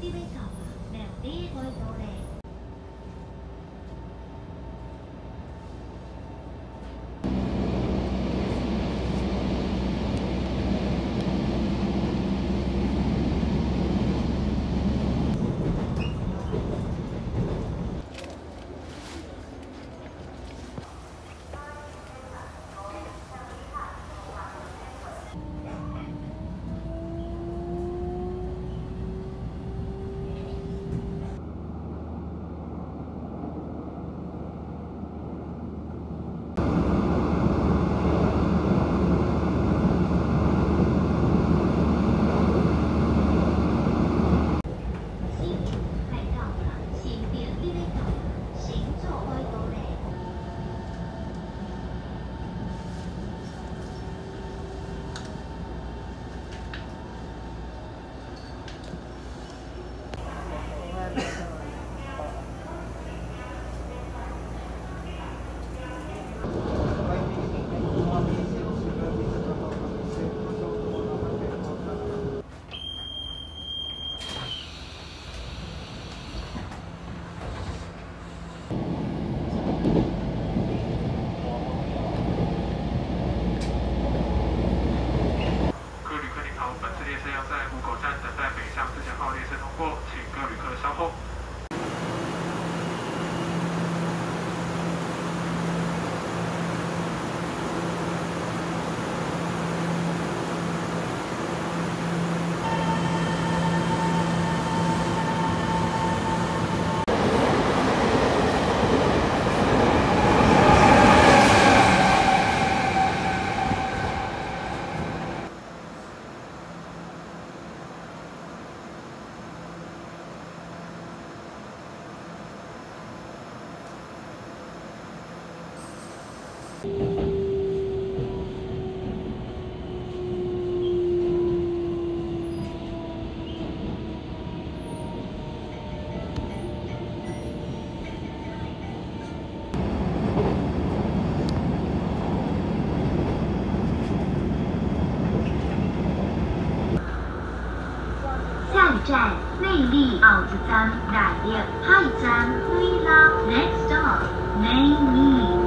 activate が目を D ポイントで后一站大约下一站飞到 next stop Main Me。